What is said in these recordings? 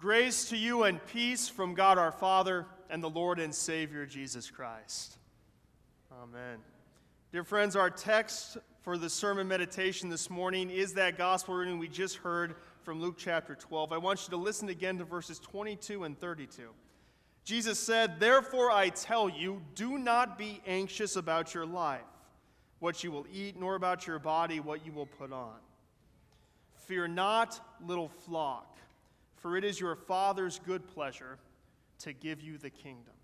Grace to you and peace from God our Father and the Lord and Savior Jesus Christ. Amen. Dear friends, our text for the sermon meditation this morning is that gospel reading we just heard from Luke chapter 12. I want you to listen again to verses 22 and 32. Jesus said, Therefore I tell you, do not be anxious about your life, what you will eat, nor about your body, what you will put on. Fear not, little flock, for it is your Father's good pleasure to give you the kingdom.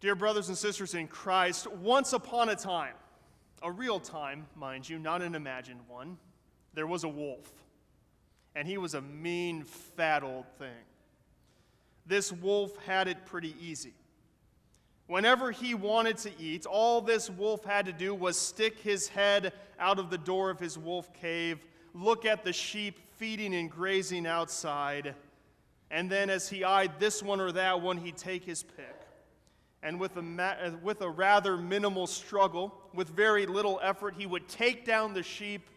Dear brothers and sisters in Christ, once upon a time, a real time, mind you, not an imagined one, there was a wolf. And he was a mean, fat old thing. This wolf had it pretty easy. Whenever he wanted to eat, all this wolf had to do was stick his head out of the door of his wolf cave, look at the sheep feeding and grazing outside, and then as he eyed this one or that one, he'd take his pick. And with a, ma- uh, with a rather minimal struggle, with very little effort, he would take down the sheep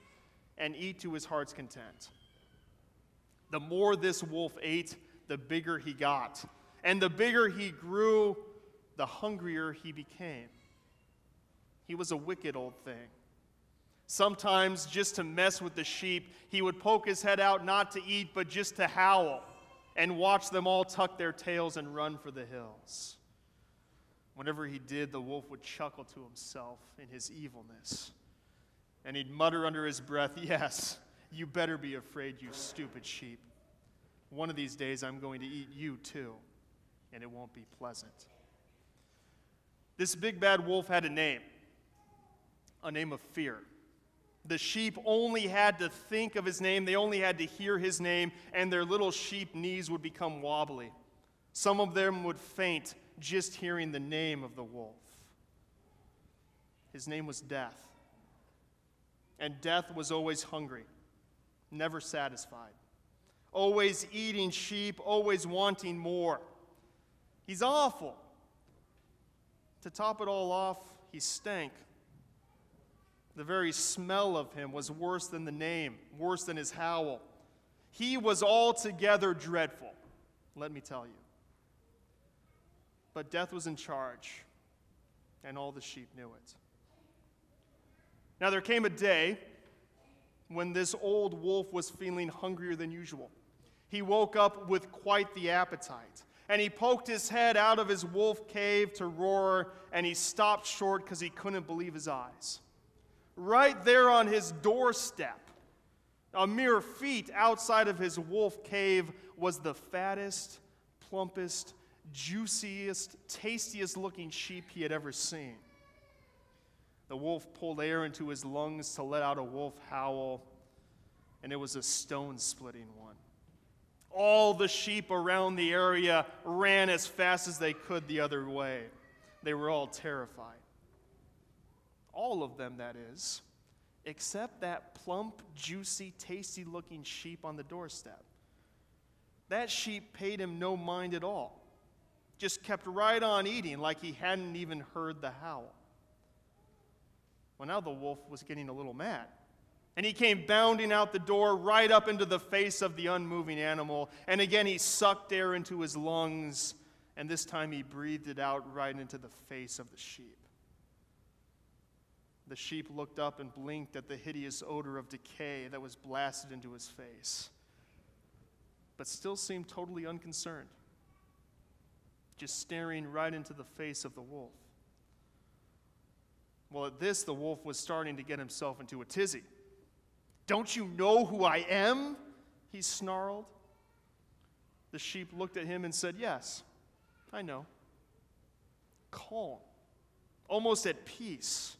and eat to his heart's content. The more this wolf ate, the bigger he got. And the bigger he grew, the hungrier he became. He was a wicked old thing. Sometimes, just to mess with the sheep, he would poke his head out not to eat, but just to howl and watch them all tuck their tails and run for the hills. Whenever he did, the wolf would chuckle to himself in his evilness. And he'd mutter under his breath, Yes, you better be afraid, you stupid sheep. One of these days I'm going to eat you too, and it won't be pleasant. This big bad wolf had a name, a name of fear. The sheep only had to think of his name, they only had to hear his name, and their little sheep knees would become wobbly. Some of them would faint just hearing the name of the wolf. His name was Death. And death was always hungry, never satisfied, always eating sheep, always wanting more. He's awful. To top it all off, he stank. The very smell of him was worse than the name, worse than his howl. He was altogether dreadful, let me tell you. But death was in charge, and all the sheep knew it. Now, there came a day when this old wolf was feeling hungrier than usual. He woke up with quite the appetite, and he poked his head out of his wolf cave to roar, and he stopped short because he couldn't believe his eyes. Right there on his doorstep, a mere feet outside of his wolf cave, was the fattest, plumpest, juiciest, tastiest looking sheep he had ever seen. The wolf pulled air into his lungs to let out a wolf howl, and it was a stone splitting one. All the sheep around the area ran as fast as they could the other way. They were all terrified. All of them, that is, except that plump, juicy, tasty looking sheep on the doorstep. That sheep paid him no mind at all, just kept right on eating like he hadn't even heard the howl. Well, now the wolf was getting a little mad. And he came bounding out the door right up into the face of the unmoving animal. And again, he sucked air into his lungs. And this time he breathed it out right into the face of the sheep. The sheep looked up and blinked at the hideous odor of decay that was blasted into his face, but still seemed totally unconcerned, just staring right into the face of the wolf. Well, at this, the wolf was starting to get himself into a tizzy. Don't you know who I am? He snarled. The sheep looked at him and said, Yes, I know. Calm, almost at peace.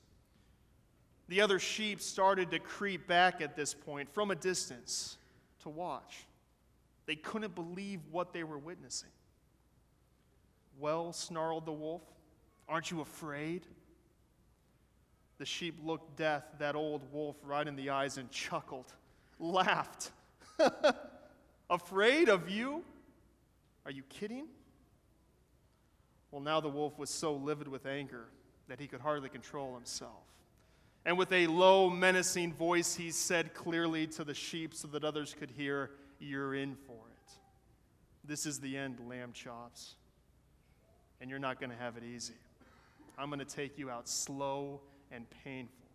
The other sheep started to creep back at this point from a distance to watch. They couldn't believe what they were witnessing. Well, snarled the wolf, aren't you afraid? The sheep looked death, that old wolf, right in the eyes and chuckled, laughed. Afraid of you? Are you kidding? Well, now the wolf was so livid with anger that he could hardly control himself. And with a low, menacing voice, he said clearly to the sheep so that others could hear, you're in for it. This is the end, lamb chops. And you're not going to have it easy. I'm going to take you out slow and painful.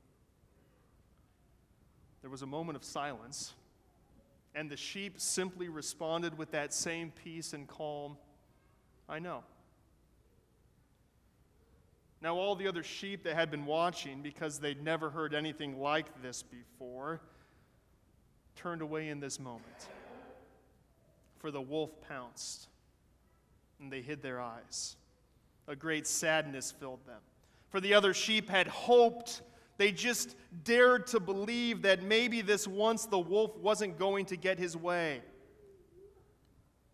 There was a moment of silence, and the sheep simply responded with that same peace and calm I know. Now, all the other sheep that had been watching, because they'd never heard anything like this before, turned away in this moment. For the wolf pounced, and they hid their eyes. A great sadness filled them. For the other sheep had hoped, they just dared to believe that maybe this once the wolf wasn't going to get his way.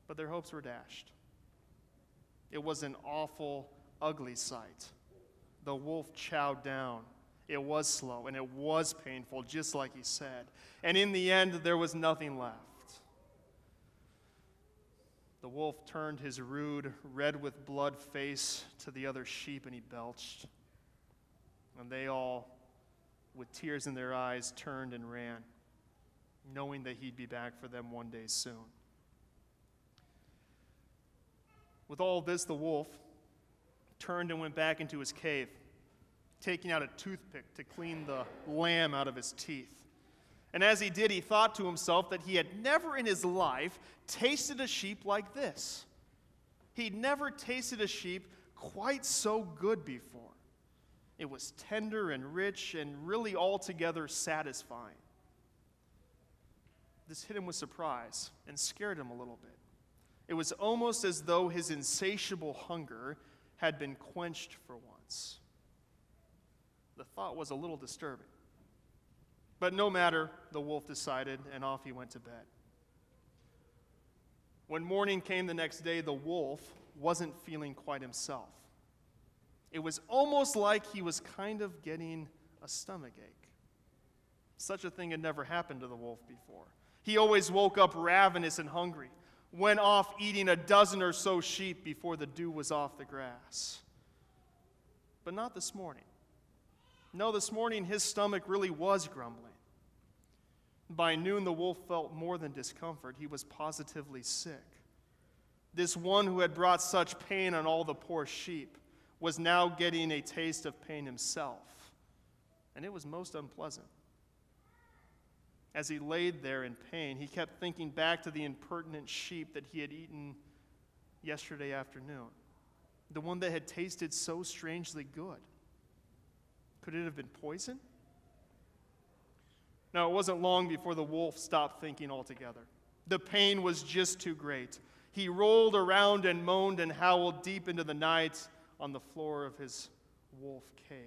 But their hopes were dashed. It was an awful, ugly sight the wolf chowed down. It was slow and it was painful, just like he said. And in the end, there was nothing left. The wolf turned his rude, red with blood face to the other sheep and he belched. And they all, with tears in their eyes, turned and ran, knowing that he'd be back for them one day soon. With all this, the wolf turned and went back into his cave, taking out a toothpick to clean the lamb out of his teeth. And as he did, he thought to himself that he had never in his life tasted a sheep like this. He'd never tasted a sheep quite so good before. It was tender and rich and really altogether satisfying. This hit him with surprise and scared him a little bit. It was almost as though his insatiable hunger had been quenched for once. The thought was a little disturbing. But no matter, the wolf decided, and off he went to bed. When morning came the next day, the wolf wasn't feeling quite himself. It was almost like he was kind of getting a stomach ache. Such a thing had never happened to the wolf before. He always woke up ravenous and hungry went off eating a dozen or so sheep before the dew was off the grass. But not this morning. No, this morning his stomach really was grumbling. By noon, the wolf felt more than discomfort. He was positively sick. This one who had brought such pain on all the poor sheep was now getting a taste of pain himself, and it was most unpleasant. As he laid there in pain, he kept thinking back to the impertinent sheep that he had eaten yesterday afternoon, the one that had tasted so strangely good. Could it have been poison? Now, it wasn't long before the wolf stopped thinking altogether. The pain was just too great. He rolled around and moaned and howled deep into the night on the floor of his wolf cave.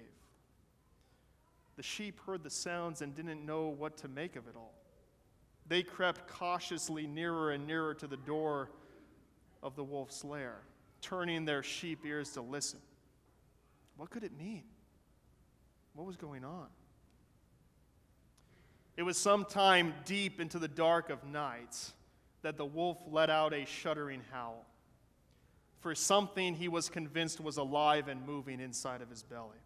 The sheep heard the sounds and didn't know what to make of it all. They crept cautiously nearer and nearer to the door of the wolf's lair, turning their sheep ears to listen. What could it mean? What was going on? It was sometime deep into the dark of night that the wolf let out a shuddering howl for something he was convinced was alive and moving inside of his belly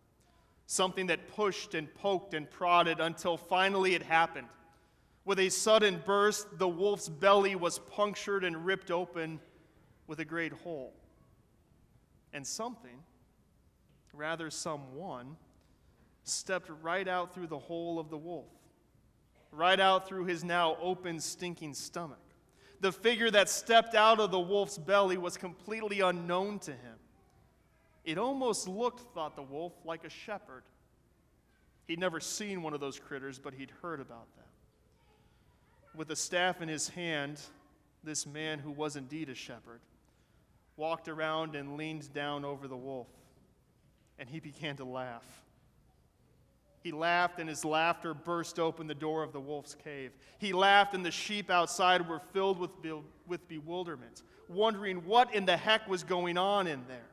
something that pushed and poked and prodded until finally it happened. With a sudden burst, the wolf's belly was punctured and ripped open with a great hole. And something, rather someone, stepped right out through the hole of the wolf, right out through his now open, stinking stomach. The figure that stepped out of the wolf's belly was completely unknown to him. It almost looked, thought the wolf, like a shepherd. He'd never seen one of those critters, but he'd heard about them. With a staff in his hand, this man, who was indeed a shepherd, walked around and leaned down over the wolf, and he began to laugh. He laughed, and his laughter burst open the door of the wolf's cave. He laughed, and the sheep outside were filled with, be- with bewilderment, wondering what in the heck was going on in there.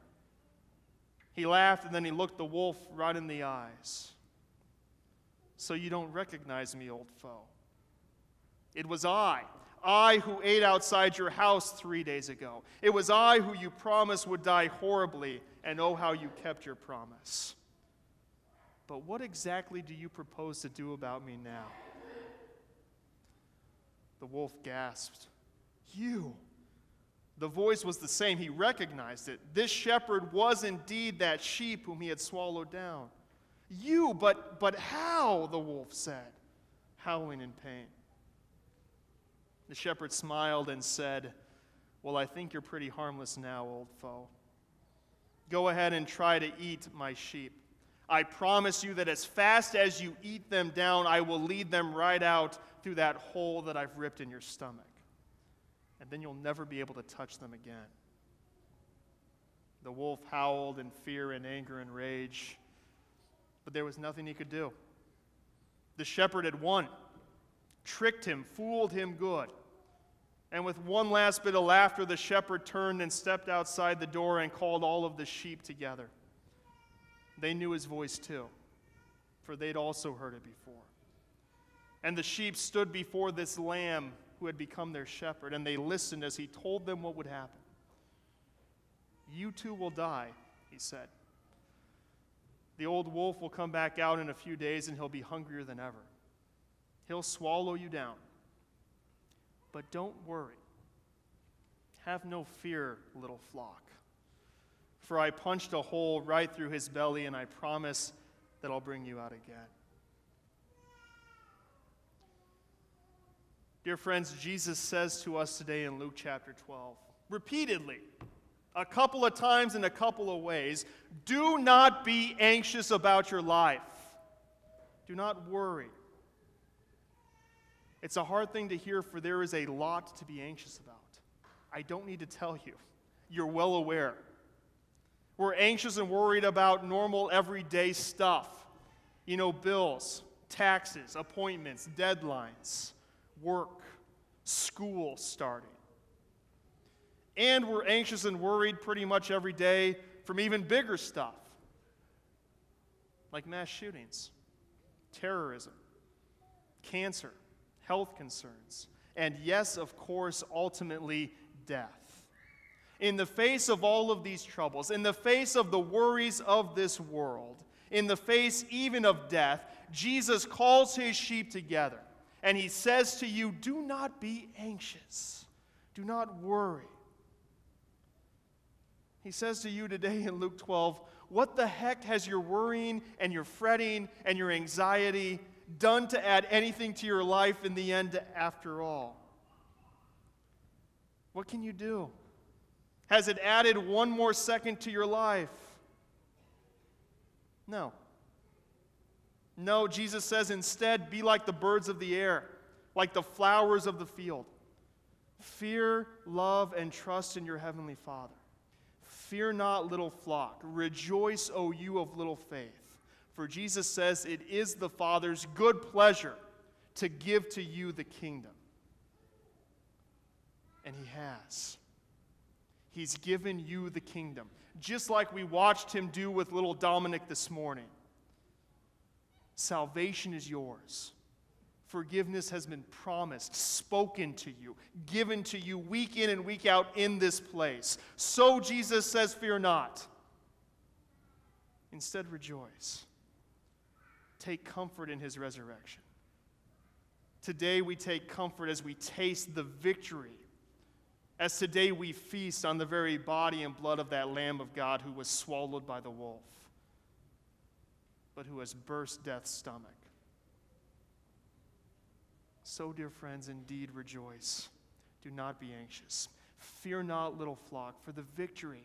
He laughed and then he looked the wolf right in the eyes. So you don't recognize me, old foe. It was I, I who ate outside your house three days ago. It was I who you promised would die horribly, and oh, how you kept your promise. But what exactly do you propose to do about me now? The wolf gasped You. The voice was the same. He recognized it. This shepherd was indeed that sheep whom he had swallowed down. You, but, but how? The wolf said, howling in pain. The shepherd smiled and said, Well, I think you're pretty harmless now, old foe. Go ahead and try to eat my sheep. I promise you that as fast as you eat them down, I will lead them right out through that hole that I've ripped in your stomach. And then you'll never be able to touch them again. The wolf howled in fear and anger and rage, but there was nothing he could do. The shepherd had won, tricked him, fooled him good. And with one last bit of laughter, the shepherd turned and stepped outside the door and called all of the sheep together. They knew his voice too, for they'd also heard it before. And the sheep stood before this lamb who had become their shepherd, and they listened as he told them what would happen. You too will die, he said. The old wolf will come back out in a few days, and he'll be hungrier than ever. He'll swallow you down. But don't worry. Have no fear, little flock. For I punched a hole right through his belly, and I promise that I'll bring you out again. Dear friends, Jesus says to us today in Luke chapter 12, repeatedly, a couple of times in a couple of ways, do not be anxious about your life. Do not worry. It's a hard thing to hear, for there is a lot to be anxious about. I don't need to tell you, you're well aware. We're anxious and worried about normal everyday stuff. You know, bills, taxes, appointments, deadlines, work, school starting. And we're anxious and worried pretty much every day from even bigger stuff, like mass shootings, terrorism, cancer, health concerns, and yes, of course, ultimately, death in the face of all of these troubles, in the face of the worries of this world, in the face even of death, Jesus calls his sheep together and he says to you, Do not be anxious, do not worry. He says to you today in Luke 12, What the heck has your worrying and your fretting and your anxiety done to add anything to your life in the end after all? What can you do? Has it added one more second to your life? No. No, Jesus says instead, be like the birds of the air, like the flowers of the field. Fear, love, and trust in your heavenly Father. Fear not, little flock. Rejoice, O you of little faith. For Jesus says it is the Father's good pleasure to give to you the kingdom. And He has. He's given you the kingdom, just like we watched him do with little Dominic this morning. Salvation is yours. Forgiveness has been promised, spoken to you, given to you week in and week out in this place. So Jesus says, Fear not. Instead, rejoice. Take comfort in his resurrection. Today, we take comfort as we taste the victory as today we feast on the very body and blood of that Lamb of God who was swallowed by the wolf, but who has burst death's stomach. So, dear friends, indeed rejoice. Do not be anxious. Fear not, little flock, for the victory,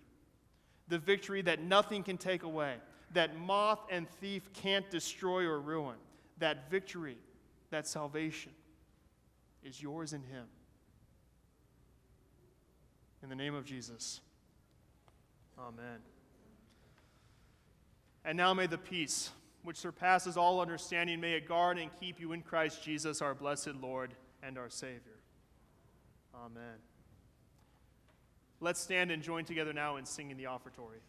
the victory that nothing can take away, that moth and thief can't destroy or ruin, that victory, that salvation is yours in Him. In the name of Jesus. Amen. And now may the peace, which surpasses all understanding, may it guard and keep you in Christ Jesus, our blessed Lord and our Savior. Amen. Let's stand and join together now in singing the offertory.